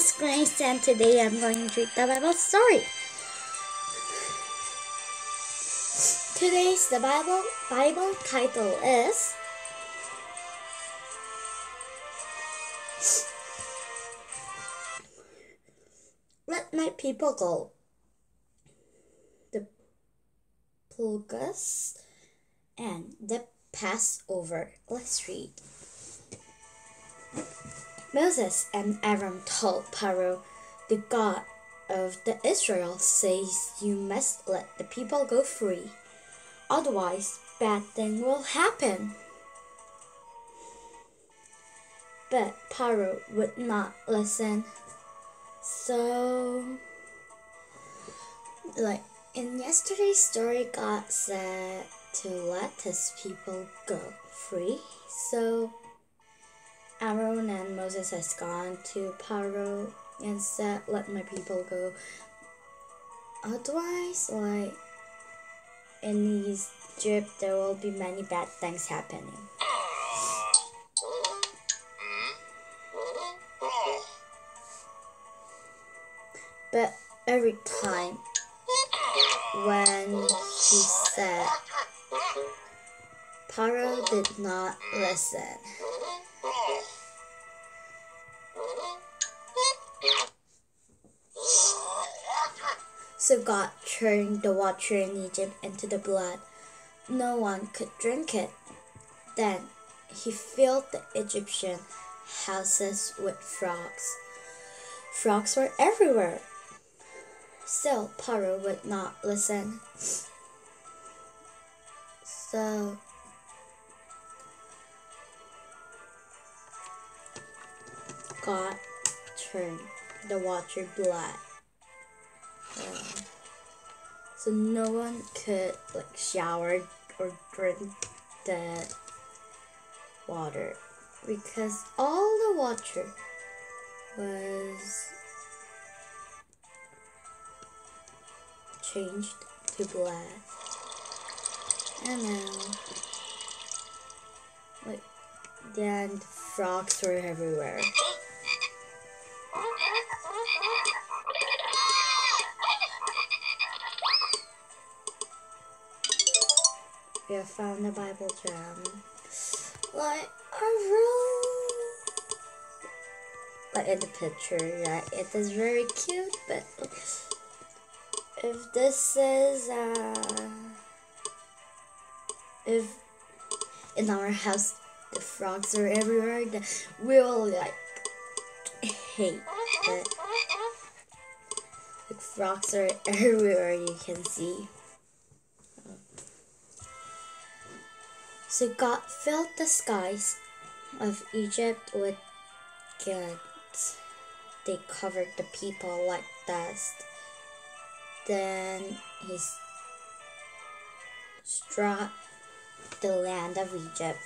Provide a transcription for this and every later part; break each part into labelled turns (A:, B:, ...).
A: is Grace and today I'm going to read the Bible story. Today's the Bible Bible title is Let My People Go. The Plagues and the Passover. Let's read. Moses and Aaron told Pharaoh, the God of the Israel says you must let the people go free. Otherwise, bad thing will happen. But Pharaoh would not listen. So, like in yesterday's story, God said to let his people go free. So, Aaron and Moses has gone to Paro and said, Let my people go. Otherwise, like in Egypt, there will be many bad things happening. But every time when he said, Paro did not listen. So God turned the water in Egypt into the blood. No one could drink it. Then he filled the Egyptian houses with frogs. Frogs were everywhere. Still, Pharaoh would not listen. So, God turned the water blood. Um, so no one could like shower or drink the water because all the water was changed to black. And then, like, then frogs were everywhere. We have found the Bible gem. Like, I really like in the picture, yeah, it is very cute, but if this is uh if in our house the frogs are everywhere, then we will like hate it. Like frogs are everywhere you can see. So God filled the skies of Egypt with gods. They covered the people like dust. Then he struck the land of Egypt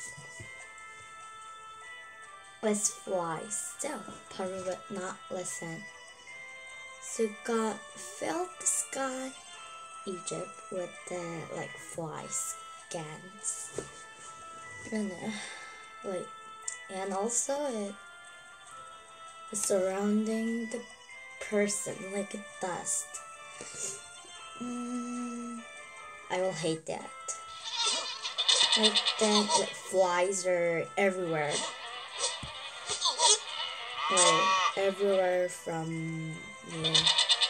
A: with flies. Still, Pharaoh would not listen. So God filled the sky, Egypt, with the like fly scans. And like, and also it is surrounding the person like dust. Mm, I will hate that. Like then, like flies are everywhere. Like everywhere from yeah. Oh,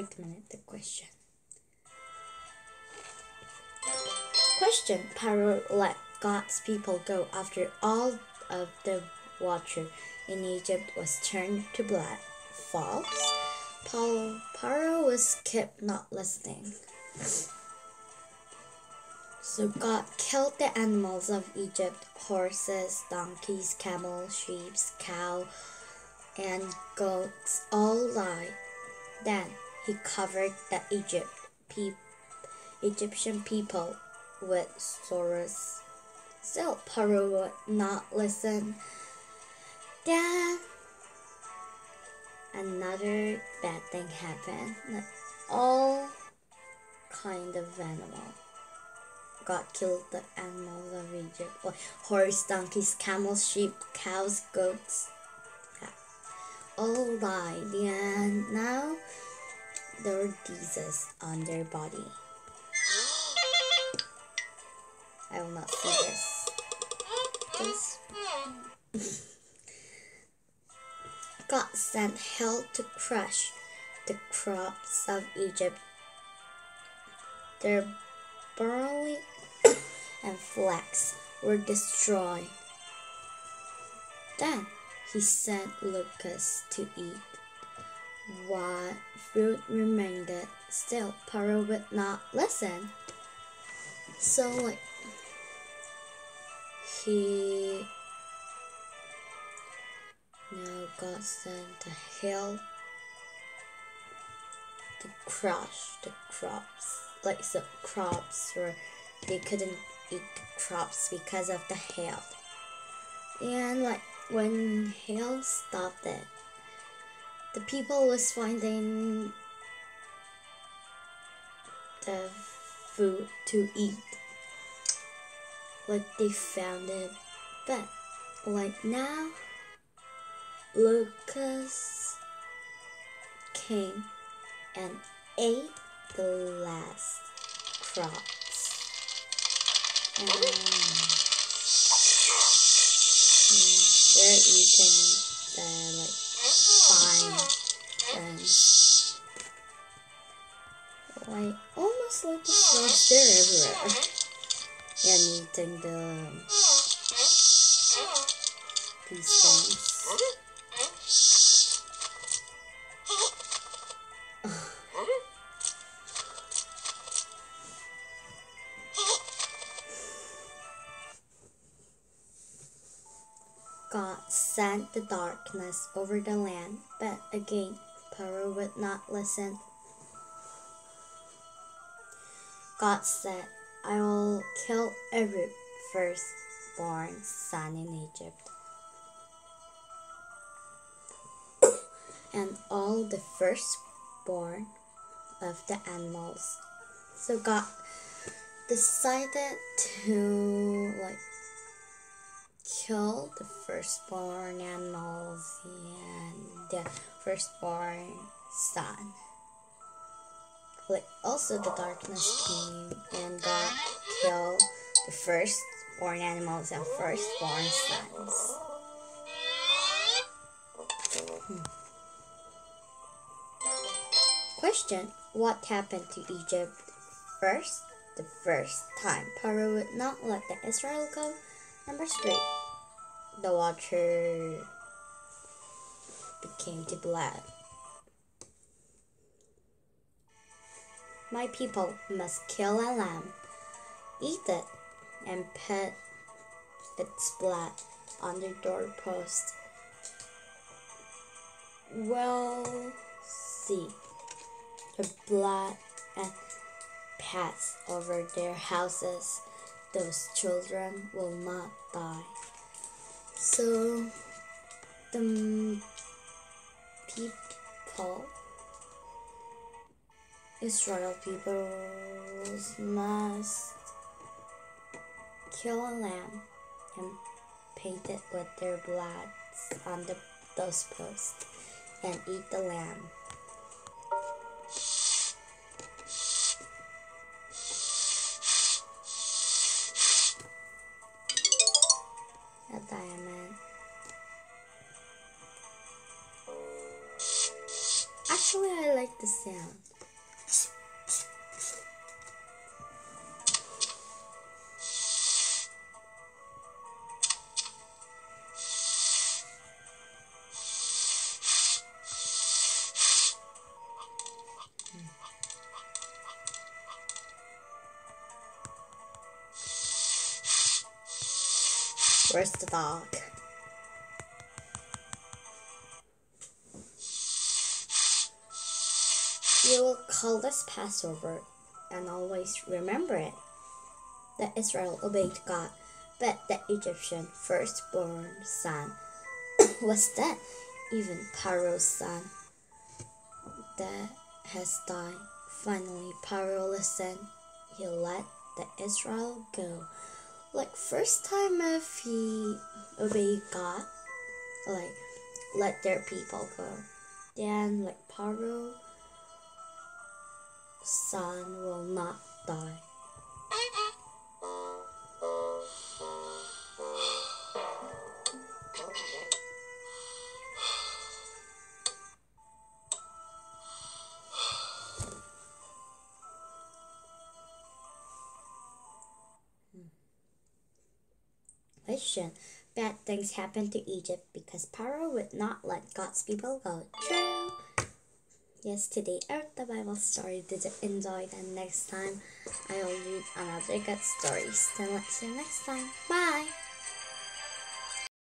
A: wait a minute. The question. Question: Pharaoh let God's people go after all of the water in Egypt was turned to blood. False. Pharaoh was kept not listening. So God killed the animals of Egypt horses, donkeys, camels, sheep, cow, and goats all died. Then he covered the Egypt pe- Egyptian people with sorrows. Still, Pharaoh would not listen. Then another bad thing happened. All kind of animal got killed the animals of Egypt, or horse, donkeys, camels, sheep, cows, goats. Yeah. Oh, All died, and now there were diseases on their body. I will not see this. God sent hail to crush the crops of Egypt. Their barley and flax were destroyed. Then he sent locusts to eat. What fruit remained, still Pharaoh would not listen. So like he now got sent to hail to crush the crops. Like the crops were they couldn't eat crops because of the hail. And like when hail stopped it, the people was finding the food to eat. Like they found it, but like now, locusts came and ate the last crops. And they're eating the like fine. Like almost like the frogs, they're everywhere. And eating the these things. God sent the darkness over the land, but again Pharaoh would not listen. God said, I will kill every firstborn son in Egypt. and all the firstborn of the animals. So God decided to like kill the firstborn animals and the firstborn son. Like also the darkness came and God killed the firstborn animals and firstborn sons. Hmm. Question What happened to Egypt first? The first time Pharaoh would not let the Israel go. Number three, the water became to blood. My people must kill a lamb, eat it, and put its blood on their doorpost. Well, see the blood and pass over their houses. Those children will not die. So the people, Israel people, must kill a lamb and paint it with their blood on the, those posts and eat the lamb. Actually, I like the sound. Where's the dog? You will call this Passover and always remember it. That Israel obeyed God, but the Egyptian firstborn son was dead. Even Pharaoh's son that has died. Finally, Pharaoh listened. He let the Israel go. Like first time if he obey God, like let their people go. Then like Paro son will not die. Question. Bad things happened to Egypt because Pharaoh would not let God's people go. True. Yes, today I read the Bible story. Did you enjoy it? And next time I will read another good. Then let's see you next time. Bye.